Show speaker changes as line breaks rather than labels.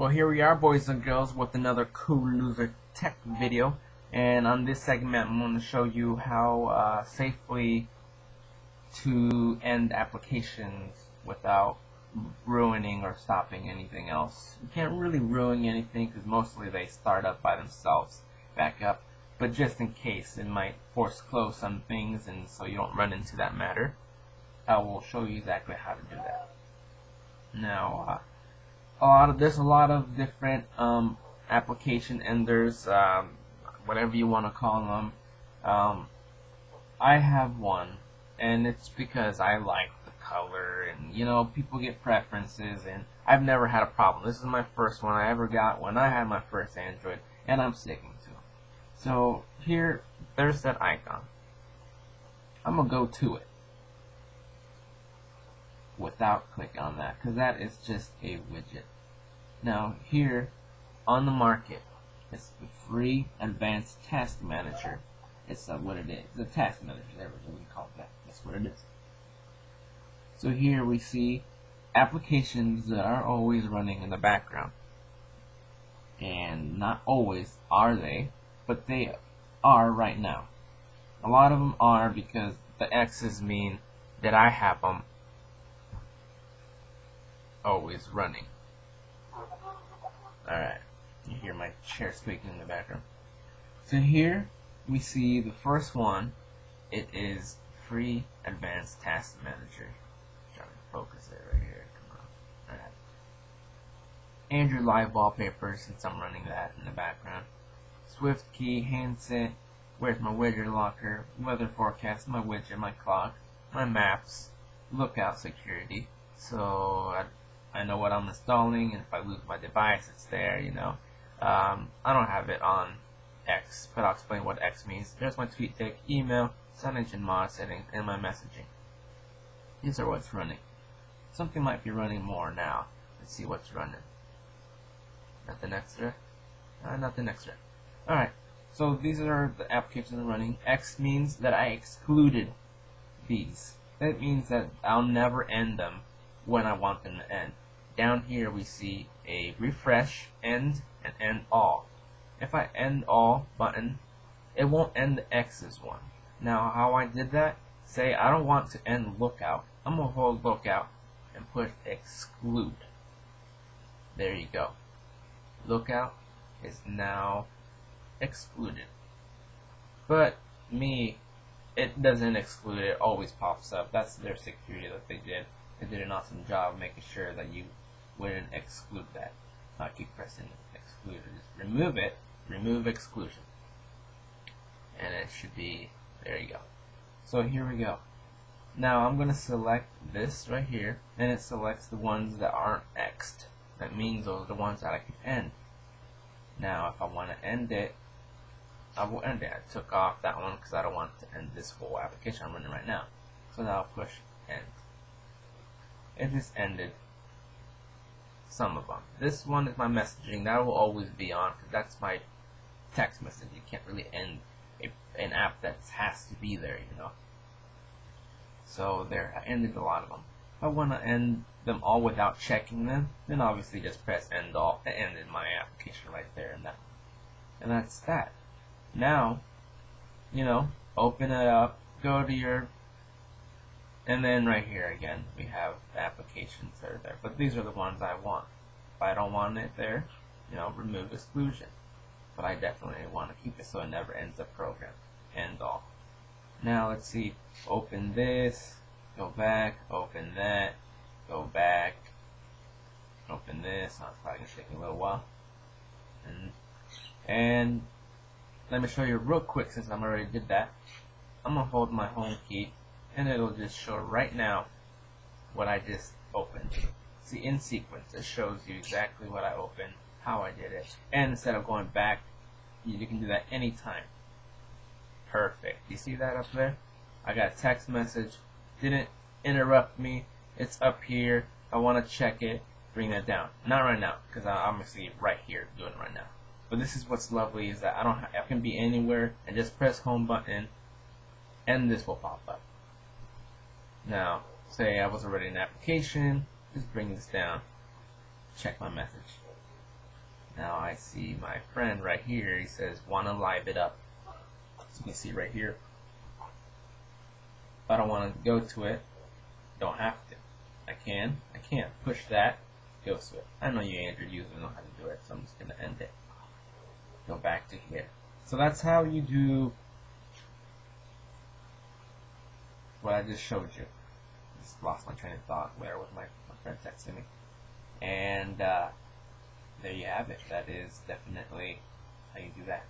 Well, here we are, boys and girls, with another Cool Loser Tech video. And on this segment, I'm going to show you how uh, safely to end applications without ruining or stopping anything else. You can't really ruin anything because mostly they start up by themselves, back up. But just in case, it might force close some things, and so you don't run into that matter. I will show you exactly how to do that. Now, uh, a lot of there's a lot of different um, application enders, um, whatever you want to call them. Um, I have one, and it's because I like the color, and you know, people get preferences, and I've never had a problem. This is my first one I ever got when I had my first Android, and I'm sticking to it. So here, there's that icon. I'm gonna go to it without click on that because that is just a widget. Now here on the market it's the free advanced task manager. It's uh, what it is. The task manager. There we call it that. That's what it is. So here we see applications that are always running in the background. And not always are they, but they are right now. A lot of them are because the X's mean that I have them Oh, always running. Alright, you hear my chair squeaking in the background. So here we see the first one. It is Free Advanced Task Manager. Trying to focus it right here. Come on. Alright. Android Live Wallpaper since I'm running that in the background. SwiftKey, handset, where's my widget locker, weather forecast, my widget, my clock, my maps, lookout security. So I I know what I'm installing, and if I lose my device, it's there, you know. Um, I don't have it on X, but I'll explain what X means. There's my TweetDeck, email, CyanogenMod settings, and my messaging. These are what's running. Something might be running more now. Let's see what's running. Nothing extra? Uh, nothing extra. Alright, so these are the applications that are running. X means that I excluded these. That means that I'll never end them when I want them to end. Down here we see a refresh, end, and end all. If I end all button, it won't end the X's one. Now how I did that, say I don't want to end lookout. I'm going to hold lookout and push exclude. There you go. Lookout is now excluded. But me, it doesn't exclude, it always pops up. That's their security that they did. They did an awesome job making sure that you wouldn't exclude that. Not keep pressing exclude. Just remove it, remove exclusion. And it should be, there you go. So here we go. Now I'm going to select this right here, and it selects the ones that aren't X'd. That means those are the ones that I can end. Now if I want to end it, I will end it. I took off that one because I don't want to end this whole application I'm running right now. So now I'll push end it just ended some of them. This one is my messaging. That will always be on because that's my text message. You can't really end a, an app that has to be there, you know. So there, I ended a lot of them. If I want to end them all without checking them, then obviously just press end all. It ended my application right there and that. And that's that. Now, you know, open it up, go to your and then right here again, we have applications that are there. But these are the ones I want. If I don't want it there, you know, remove exclusion. But I definitely want to keep it so it never ends the program. End all. Now let's see, open this, go back, open that, go back, open this. It's probably going to take a little while. And, and let me show you real quick since I already did that. I'm going to hold my home key and it'll just show right now what I just opened. See, in sequence, it shows you exactly what I opened, how I did it, and instead of going back, you can do that anytime. Perfect. You see that up there? I got a text message, didn't interrupt me, it's up here, I want to check it, bring that down. Not right now, because I'm obviously right here doing it right now. But this is what's lovely is that I don't I can be anywhere and just press home button and this will pop up. Now, say I was already in application, just bring this down, check my message. Now I see my friend right here. He says, "Want to live it up." So you can see right here. If I don't want to go to it, don't have to. I can. I can't push that. go to it. I know you Android users know how to do it, so I'm just gonna end it. Go back to here. So that's how you do what I just showed you. Just lost my train of thought Where with my, my friend texting me. And uh, there you have it. That is definitely how you do that.